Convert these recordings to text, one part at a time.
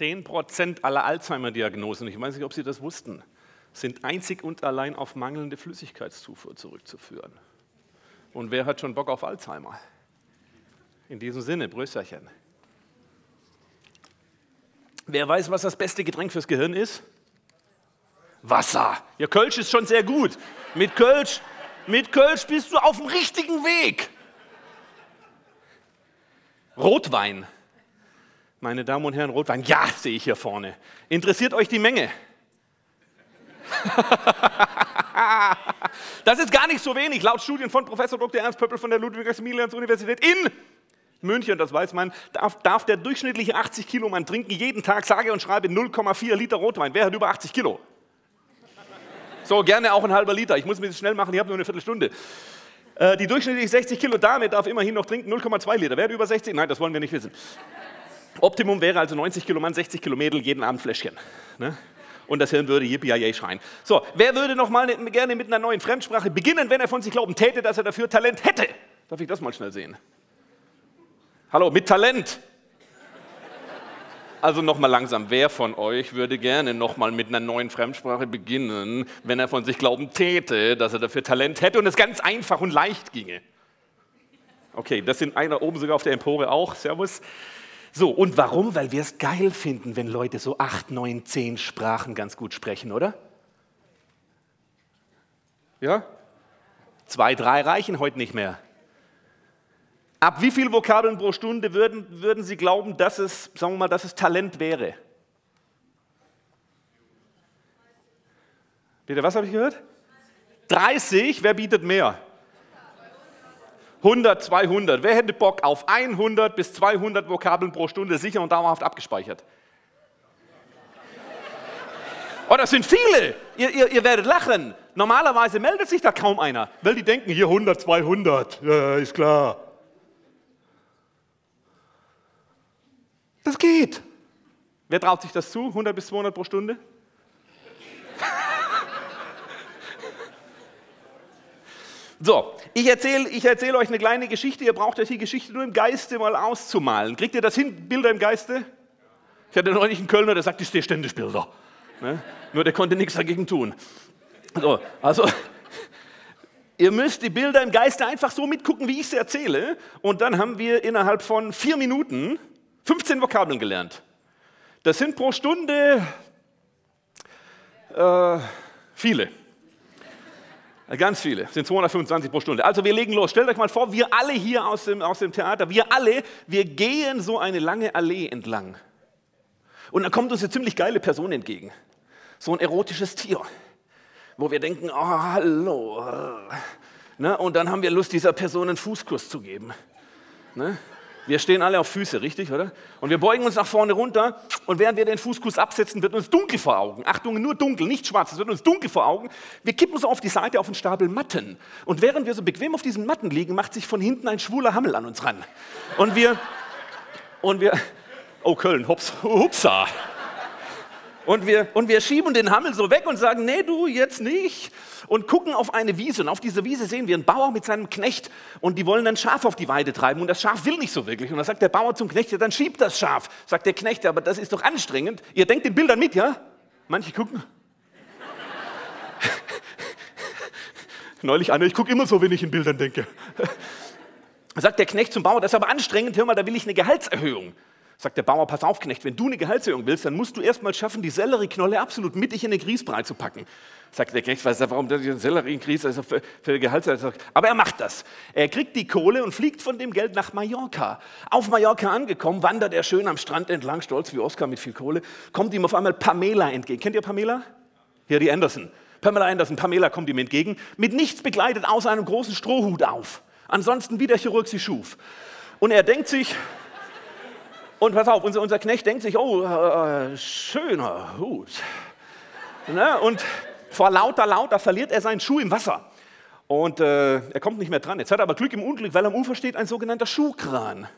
10% aller Alzheimer-Diagnosen, ich weiß nicht, ob Sie das wussten, sind einzig und allein auf mangelnde Flüssigkeitszufuhr zurückzuführen. Und wer hat schon Bock auf Alzheimer? In diesem Sinne, Brösterchen. Wer weiß, was das beste Getränk fürs Gehirn ist? Wasser. Ja, Kölsch ist schon sehr gut. Mit Kölsch, mit Kölsch bist du auf dem richtigen Weg. Rotwein. Meine Damen und Herren, Rotwein. Ja, sehe ich hier vorne. Interessiert euch die Menge? das ist gar nicht so wenig. Laut Studien von Professor Dr. Ernst Pöppel von der Ludwig-Maximilians-Universität in München, das weiß man, darf, darf der durchschnittliche 80 Kilo Mann trinken jeden Tag, sage und schreibe 0,4 Liter Rotwein. Wer hat über 80 Kilo? So, gerne auch ein halber Liter. Ich muss mir das schnell machen, ich habe nur eine Viertelstunde. Äh, die durchschnittliche 60 Kilo Dame darf immerhin noch trinken 0,2 Liter. Wer hat über 60? Nein, das wollen wir nicht wissen. Optimum wäre also 90 Kilo Mann, 60 Kilo Mädel, jeden Abend Fläschchen. Ne? Und das Hirn würde yippie schreien. So, wer würde noch mal gerne mit einer neuen Fremdsprache beginnen, wenn er von sich glauben täte, dass er dafür Talent hätte? Darf ich das mal schnell sehen? Hallo, mit Talent. Also nochmal langsam, wer von euch würde gerne nochmal mit einer neuen Fremdsprache beginnen, wenn er von sich glauben täte, dass er dafür Talent hätte und es ganz einfach und leicht ginge? Okay, das sind einer oben sogar auf der Empore auch. Servus. So, und warum? Weil wir es geil finden, wenn Leute so acht, neun, zehn Sprachen ganz gut sprechen, oder? Ja? Zwei, drei reichen heute nicht mehr. Ab wie viel Vokabeln pro Stunde würden, würden Sie glauben, dass es, sagen wir mal, dass es Talent wäre? Bitte, was habe ich gehört? 30, wer bietet mehr? 100, 200. Wer hätte Bock auf 100 bis 200 Vokabeln pro Stunde sicher und dauerhaft abgespeichert? Oh, das sind viele. Ihr, ihr, ihr, werdet lachen. Normalerweise meldet sich da kaum einer, weil die denken, hier 100, 200. Ja, ist klar. Das geht. Wer traut sich das zu? 100 bis 200 pro Stunde? So, ich erzähle ich erzähl euch eine kleine Geschichte. Ihr braucht euch die Geschichte nur im Geiste mal auszumalen. Kriegt ihr das hin, Bilder im Geiste? Ich hatte neulich einen Kölner, der sagt, ich stehe ständig Bilder. Ne? Nur der konnte nichts dagegen tun. So, also, ihr müsst die Bilder im Geiste einfach so mitgucken, wie ich sie erzähle. Und dann haben wir innerhalb von vier Minuten 15 Vokabeln gelernt. Das sind pro Stunde äh, viele. Ganz viele, sind 225 pro Stunde. Also wir legen los. Stellt euch mal vor, wir alle hier aus dem, aus dem Theater, wir alle, wir gehen so eine lange Allee entlang. Und dann kommt uns eine ziemlich geile Person entgegen. So ein erotisches Tier, wo wir denken, oh, hallo. Ne? Und dann haben wir Lust, dieser Person einen Fußkuss zu geben. Ne? Wir stehen alle auf Füße, richtig, oder? Und wir beugen uns nach vorne runter und während wir den Fußkuss absetzen, wird uns dunkel vor Augen. Achtung, nur dunkel, nicht schwarz, es wird uns dunkel vor Augen. Wir kippen so auf die Seite auf einen Stapel Matten. Und während wir so bequem auf diesen Matten liegen, macht sich von hinten ein schwuler Hammel an uns ran. Und wir, und wir, oh Köln, hops, hupsa. Und wir, und wir schieben den Hammel so weg und sagen, nee, du, jetzt nicht. Und gucken auf eine Wiese. Und auf dieser Wiese sehen wir einen Bauer mit seinem Knecht. Und die wollen ein Schaf auf die Weide treiben. Und das Schaf will nicht so wirklich. Und dann sagt der Bauer zum Knecht, ja, dann schiebt das Schaf. Sagt der Knecht, aber das ist doch anstrengend. Ihr denkt den Bildern mit, ja? Manche gucken. Neulich einer, ich gucke immer so, wenn ich in Bildern denke. sagt der Knecht zum Bauer, das ist aber anstrengend, hör mal, da will ich eine Gehaltserhöhung. Sagt der Bauer, pass auf, Knecht, wenn du eine Gehaltserhöhung willst, dann musst du erstmal schaffen, die Sellerieknolle absolut mittig in den Grießbrei zu packen. Sagt der Knecht, weiß er, warum der Sellerie in Grieß ist für, für Gehaltserhöhung. Aber er macht das. Er kriegt die Kohle und fliegt von dem Geld nach Mallorca. Auf Mallorca angekommen, wandert er schön am Strand entlang, stolz wie Oscar mit viel Kohle, kommt ihm auf einmal Pamela entgegen. Kennt ihr Pamela? Hier die Anderson. Pamela Anderson, Pamela kommt ihm entgegen, mit nichts begleitet, außer einem großen Strohhut auf. Ansonsten wie der Chirurg sie schuf. Und er denkt sich, und pass auf, unser, unser Knecht denkt sich, oh, äh, schöner Hut. Ne? Und vor lauter, lauter verliert er seinen Schuh im Wasser. Und äh, er kommt nicht mehr dran. Jetzt hat er aber Glück im Unglück, weil am Ufer steht ein sogenannter Schuhkran.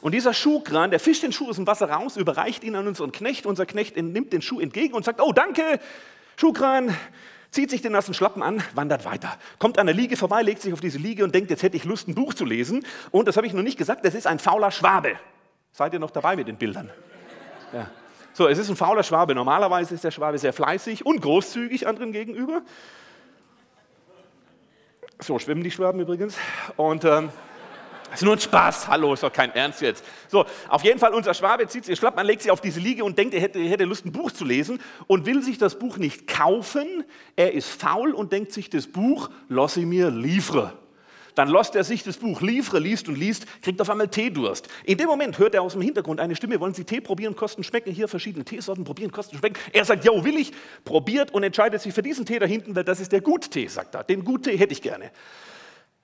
Und dieser Schuhkran, der fischt den Schuh aus dem Wasser raus, überreicht ihn an unseren Knecht. Unser Knecht nimmt den Schuh entgegen und sagt, oh danke, Schuhkran, zieht sich den nassen Schlappen an, wandert weiter. Kommt an der Liege vorbei, legt sich auf diese Liege und denkt, jetzt hätte ich Lust, ein Buch zu lesen. Und das habe ich noch nicht gesagt, das ist ein fauler Schwabe. Seid ihr noch dabei mit den Bildern? Ja. So, es ist ein fauler Schwabe. Normalerweise ist der Schwabe sehr fleißig und großzügig anderen gegenüber. So schwimmen die Schwaben übrigens. Und ähm, das ist nur ein Spaß. Hallo, ist doch kein Ernst jetzt. So, auf jeden Fall, unser Schwabe zieht sich schlapp, man legt sich auf diese Liege und denkt, er hätte, er hätte Lust, ein Buch zu lesen und will sich das Buch nicht kaufen. Er ist faul und denkt sich, das Buch lasse mir liefern. Dann lässt er sich das Buch liefern, liest und liest, kriegt auf einmal Teedurst. In dem Moment hört er aus dem Hintergrund eine Stimme, wollen Sie Tee probieren, kosten, schmecken? Hier verschiedene Teesorten, probieren, kosten, schmecken. Er sagt, ja, will ich, probiert und entscheidet sich für diesen Tee da hinten, weil das ist der Guttee, sagt er. Den Guttee hätte ich gerne.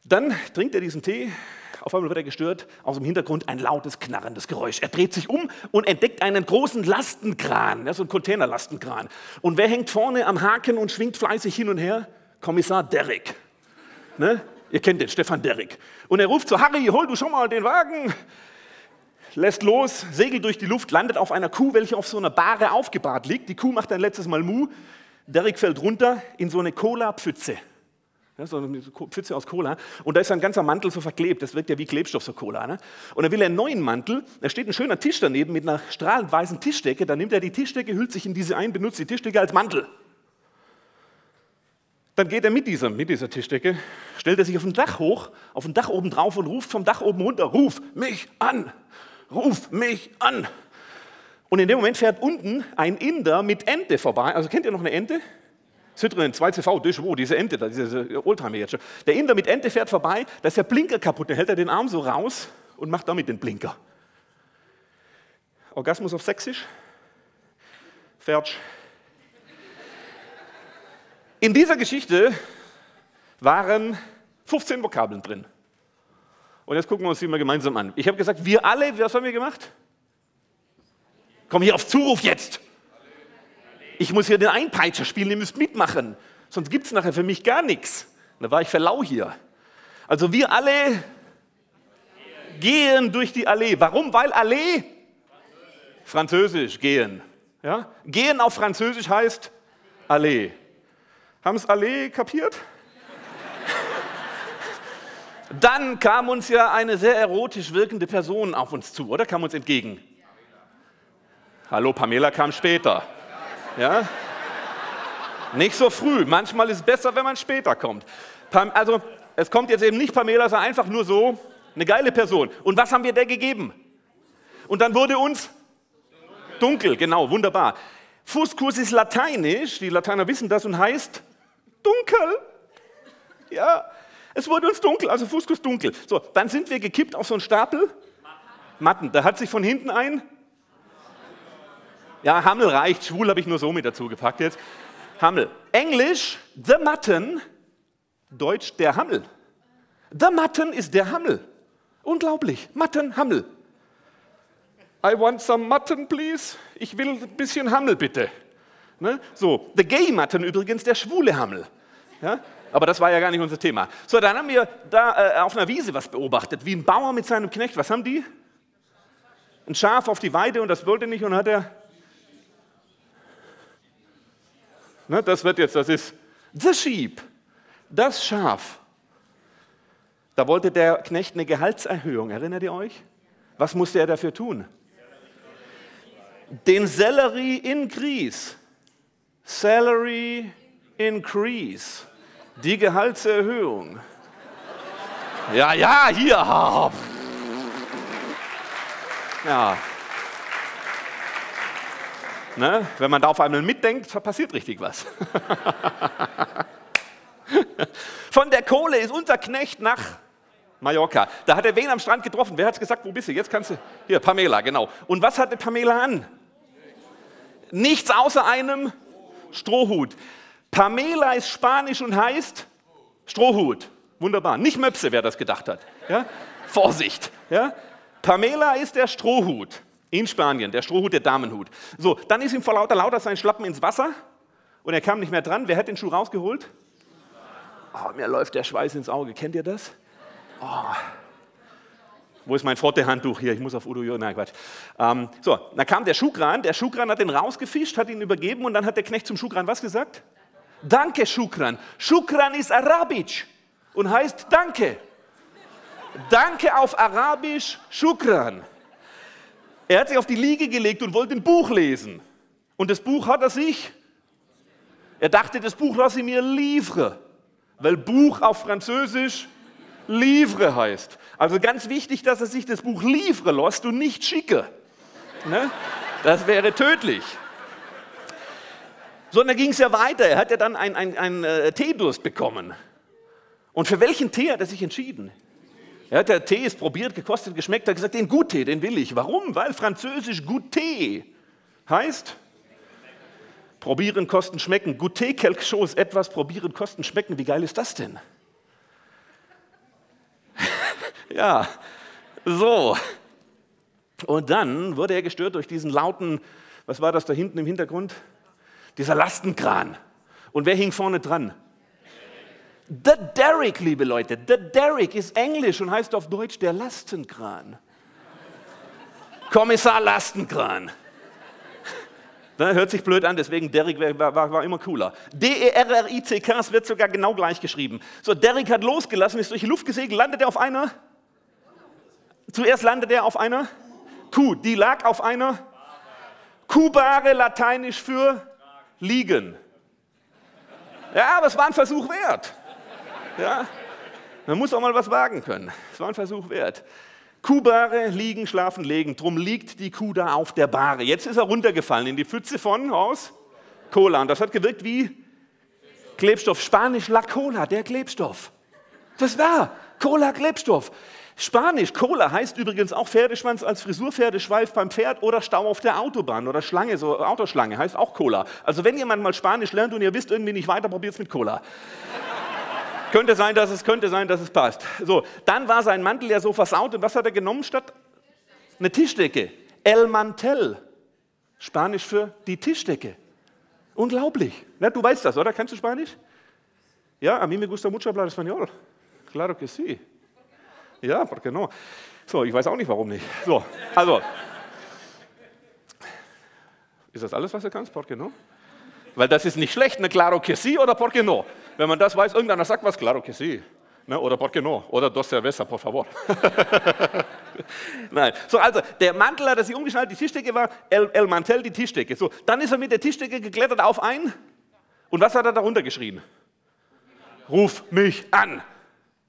Dann trinkt er diesen Tee, auf einmal wird er gestört, aus dem Hintergrund ein lautes, knarrendes Geräusch. Er dreht sich um und entdeckt einen großen Lastenkran, ja, so einen Containerlastenkran. Und wer hängt vorne am Haken und schwingt fleißig hin und her? Kommissar Derrick. Ne? Ihr kennt den, Stefan Derrick. Und er ruft zu Harry, hol du schon mal den Wagen. Lässt los, segelt durch die Luft, landet auf einer Kuh, welche auf so einer Bahre aufgebahrt liegt. Die Kuh macht ein letztes Mal Mu. Derrick fällt runter in so eine Cola-Pfütze. Ja, so eine Pfütze aus Cola. Und da ist ein ganzer Mantel so verklebt. Das wirkt ja wie Klebstoff, so Cola. Ne? Und er will einen neuen Mantel. Da steht ein schöner Tisch daneben mit einer strahlend weißen Tischdecke. Dann nimmt er die Tischdecke, hüllt sich in diese ein, benutzt die Tischdecke als Mantel. Dann geht er mit dieser, mit dieser Tischdecke, stellt er sich auf ein Dach hoch, auf ein Dach oben drauf und ruft vom Dach oben runter, ruf mich an, ruf mich an. Und in dem Moment fährt unten ein Inder mit Ente vorbei. Also kennt ihr noch eine Ente? Citroën 2CV, das, oh, diese Ente, diese Oldtimer jetzt schon. Der Inder mit Ente fährt vorbei, da ist der Blinker kaputt, dann hält er den Arm so raus und macht damit den Blinker. Orgasmus auf Sächsisch? Fertig. In dieser Geschichte waren 15 Vokabeln drin. Und jetzt gucken wir uns die mal gemeinsam an. Ich habe gesagt, wir alle, was haben wir gemacht? Komm hier auf Zuruf jetzt. Ich muss hier den Einpeitscher spielen, ihr müsst mitmachen. Sonst gibt es nachher für mich gar nichts. Da war ich verlau hier. Also wir alle gehen durch die Allee. Warum? Weil Allee Französisch gehen. Ja? Gehen auf Französisch heißt Allee. Haben es alle kapiert? Dann kam uns ja eine sehr erotisch wirkende Person auf uns zu, oder? Kam uns entgegen. Hallo, Pamela kam später. Ja? Nicht so früh. Manchmal ist es besser, wenn man später kommt. Also, es kommt jetzt eben nicht Pamela, sondern einfach nur so eine geile Person. Und was haben wir der gegeben? Und dann wurde uns dunkel, genau, wunderbar. Fußkurs ist lateinisch, die Lateiner wissen das und heißt dunkel. Ja, es wurde uns dunkel, also Fußkuss dunkel. So, dann sind wir gekippt auf so einen Stapel Matten. Da hat sich von hinten ein. Ja, Hammel reicht. Schwul habe ich nur so mit dazu gepackt jetzt. Hammel. Englisch, the Mutton. Deutsch, der Hammel. The Mutton ist der Hammel. Unglaublich. Mutton, Hammel. I want some mutton, please. Ich will ein bisschen Hammel, bitte. Ne? So, The Gay Mutton übrigens, der schwule Hammel. Ja? Aber das war ja gar nicht unser Thema. So, dann haben wir da äh, auf einer Wiese was beobachtet, wie ein Bauer mit seinem Knecht. Was haben die? Ein Schaf auf die Weide und das wollte nicht und hat er. Ne, das wird jetzt, das ist The Sheep, das Schaf. Da wollte der Knecht eine Gehaltserhöhung, erinnert ihr euch? Was musste er dafür tun? Den Sellerie in Grieß. Salary Increase, die Gehaltserhöhung. Ja, ja, hier. Ja. Ne? Wenn man da auf einmal mitdenkt, passiert richtig was. Von der Kohle ist unser Knecht nach Mallorca. Da hat er wen am Strand getroffen? Wer hat es gesagt? Wo bist du? Jetzt kannst du. Hier, Pamela, genau. Und was hatte Pamela an? Nichts außer einem Strohhut. Pamela ist spanisch und heißt Strohhut. Wunderbar. Nicht Möpse, wer das gedacht hat. Ja? Vorsicht. Ja? Pamela ist der Strohhut in Spanien, der Strohhut, der Damenhut. So, dann ist ihm vor lauter lauter sein Schlappen ins Wasser und er kam nicht mehr dran. Wer hat den Schuh rausgeholt? Oh, mir läuft der Schweiß ins Auge. Kennt ihr das? Oh. Wo ist mein Forte-Handtuch hier? Ich muss auf Udo Nein, Quatsch. Ähm, so, dann kam der Schukran. Der Schukran hat den rausgefischt, hat ihn übergeben und dann hat der Knecht zum Schukran was gesagt? Danke, Schukran. Schukran ist arabisch und heißt Danke. Danke auf Arabisch, Schukran. Er hat sich auf die Liege gelegt und wollte ein Buch lesen. Und das Buch hat er sich. Er dachte, das Buch lasse ich mir liefern, weil Buch auf Französisch livre heißt. Also ganz wichtig, dass er sich das Buch liefern lässt und nicht schicke. Ne? Das wäre tödlich. So, und dann ging es ja weiter. Er hat ja dann einen ein, äh, Teedurst bekommen. Und für welchen Tee hat er sich entschieden? Er hat der Tee ist probiert, gekostet, geschmeckt, hat gesagt, den Guttee, den will ich. Warum? Weil französisch Guttee heißt probieren, kosten, schmecken. Goûter quelque chose, etwas probieren, kosten, schmecken. Wie geil ist das denn? Ja, so. Und dann wurde er gestört durch diesen lauten, was war das da hinten im Hintergrund? Dieser Lastenkran. Und wer hing vorne dran? The Derrick, liebe Leute. The Derrick ist Englisch und heißt auf Deutsch der Lastenkran. Kommissar Lastenkran. Das hört sich blöd an, deswegen Derrick war, war, war immer cooler. D-E-R-R-I-C-K, es wird sogar genau gleich geschrieben. So, Derrick hat losgelassen, ist durch die Luft gesegelt, landet er auf einer? Zuerst landet er auf einer Kuh, die lag auf einer Kuhbare, lateinisch für liegen. Ja, aber es war ein Versuch wert. Ja? Man muss auch mal was wagen können. Es war ein Versuch wert. Kuhbare liegen, schlafen, legen. Drum liegt die Kuh da auf der Bahre. Jetzt ist er runtergefallen in die Pfütze von aus Cola. Und das hat gewirkt wie Klebstoff. Spanisch La Cola, der Klebstoff. Das war Cola, Klebstoff. Spanisch, Cola heißt übrigens auch Pferdeschwanz als Frisurpferdeschweif beim Pferd oder Stau auf der Autobahn oder Schlange, so Autoschlange heißt auch Cola. Also wenn jemand mal Spanisch lernt und ihr wisst irgendwie nicht weiter, probiert es mit Cola. könnte sein, dass es könnte sein, dass es passt. So, dann war sein Mantel ja so versaut und was hat er genommen statt eine Tischdecke? El Mantel. Spanisch für die Tischdecke. Unglaublich. Ja, du weißt das, oder? Kennst du Spanisch? Ja, a mí me gusta mucho hablar español. Claro que sí. Ja, ¿por qué no? So, ich weiß auch nicht, warum nicht. So, also. Ist das alles, was du kannst? ¿Por no? Weil das ist nicht schlecht, ne? Claro que sí oder ¿por qué no? Wenn man das weiß, irgendeiner sagt was, claro que sí. Ne? Oder ¿por qué no? Oder dos cerveza, por favor. Nein. So, also, der Mantel hat er sich umgeschnallt, die Tischdecke war El, El Mantel, die Tischdecke. So, dann ist er mit der Tischdecke geklettert auf ein. Und was hat er darunter geschrien? Ruf mich an.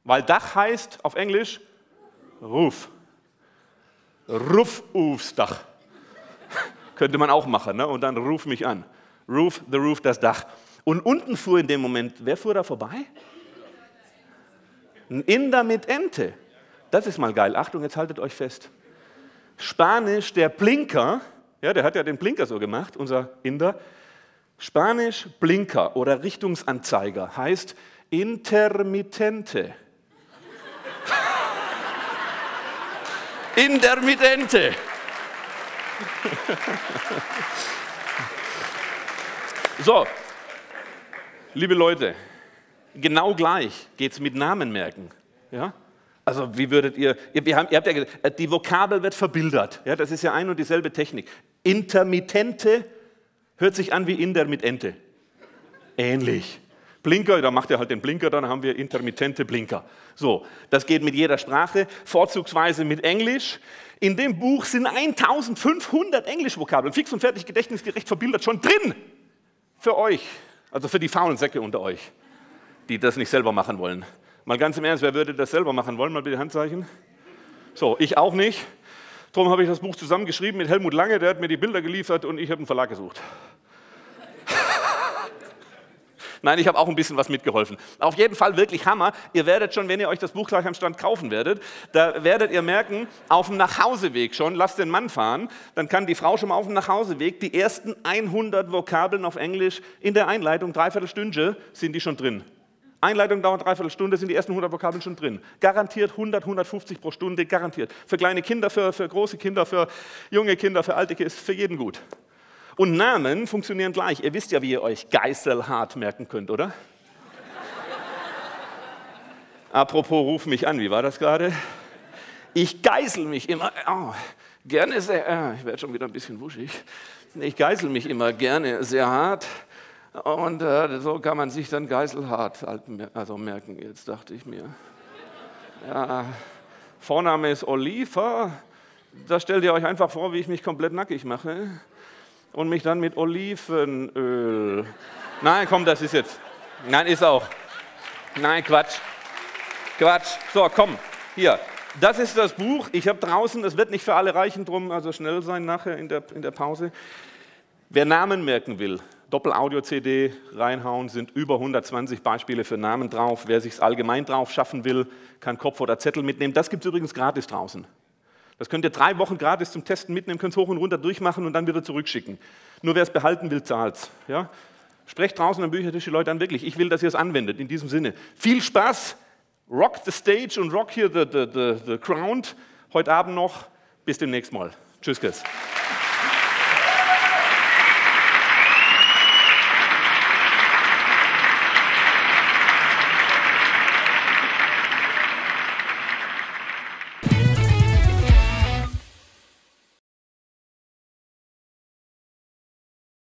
Weil Dach heißt auf Englisch Ruf. Ruf aufs Dach. Könnte man auch machen, ne? und dann ruf mich an. Roof, the roof, das Dach. Und unten fuhr in dem Moment, wer fuhr da vorbei? Ein Inder mit Ente. Das ist mal geil. Achtung, jetzt haltet euch fest. Spanisch, der Blinker, ja, der hat ja den Blinker so gemacht, unser Inder. Spanisch Blinker oder Richtungsanzeiger heißt Intermittente. Intermittente. so, liebe Leute, genau gleich geht es mit Namen merken. Ja? Also wie würdet ihr, ihr, haben, ihr habt ja gesagt, die Vokabel wird verbildert. Ja, das ist ja ein und dieselbe Technik. Intermittente hört sich an wie Inder mit Ente. Ähnlich. Blinker, da macht er halt den Blinker, dann haben wir intermittente Blinker. So, das geht mit jeder Sprache, vorzugsweise mit Englisch. In dem Buch sind 1500 Englischvokabeln, fix und fertig, gedächtnisgerecht verbildert, schon drin. Für euch, also für die faulen Säcke unter euch, die das nicht selber machen wollen. Mal ganz im Ernst, wer würde das selber machen wollen? Mal bitte Handzeichen. So, ich auch nicht. Darum habe ich das Buch zusammengeschrieben mit Helmut Lange, der hat mir die Bilder geliefert und ich habe einen Verlag gesucht. Nein, ich habe auch ein bisschen was mitgeholfen. Auf jeden Fall wirklich Hammer. Ihr werdet schon, wenn ihr euch das Buch gleich am Stand kaufen werdet, da werdet ihr merken, auf dem Nachhauseweg schon, lasst den Mann fahren, dann kann die Frau schon mal auf dem Nachhauseweg die ersten 100 Vokabeln auf Englisch in der Einleitung, dreiviertel Stunde, sind die schon drin. Einleitung dauert dreiviertel Stunde, sind die ersten 100 Vokabeln schon drin. Garantiert 100, 150 pro Stunde, garantiert. Für kleine Kinder, für, für große Kinder, für junge Kinder, für alte Kinder, ist für jeden gut. Und Namen funktionieren gleich. Ihr wisst ja, wie ihr euch Geißelhart merken könnt, oder? Apropos, ruf mich an, wie war das gerade? Ich geißel mich immer, oh, gerne sehr, äh, ich werde schon wieder ein bisschen wuschig. Ich geißel mich immer gerne sehr hart und äh, so kann man sich dann geißelhart also merken, jetzt dachte ich mir. Ja, Vorname ist Oliver, da stellt ihr euch einfach vor, wie ich mich komplett nackig mache und mich dann mit Olivenöl. Nein, komm, das ist jetzt. Nein, ist auch. Nein, Quatsch. Quatsch. So, komm, hier. Das ist das Buch. Ich habe draußen, das wird nicht für alle reichen drum, also schnell sein nachher in der, in der Pause. Wer Namen merken will, Doppel-Audio-CD reinhauen, sind über 120 Beispiele für Namen drauf. Wer sich allgemein drauf schaffen will, kann Kopf oder Zettel mitnehmen. Das gibt es übrigens gratis draußen. Das könnt ihr drei Wochen gratis zum Testen mitnehmen, könnt es hoch und runter durchmachen und dann wieder zurückschicken. Nur wer es behalten will, zahlt es. Ja? Sprecht draußen am Büchertisch die Leute an, wirklich. Ich will, dass ihr es anwendet, in diesem Sinne. Viel Spaß, rock the stage und rock here the, the, the, the ground. Heute Abend noch. Bis demnächst mal. Tschüss, Chris.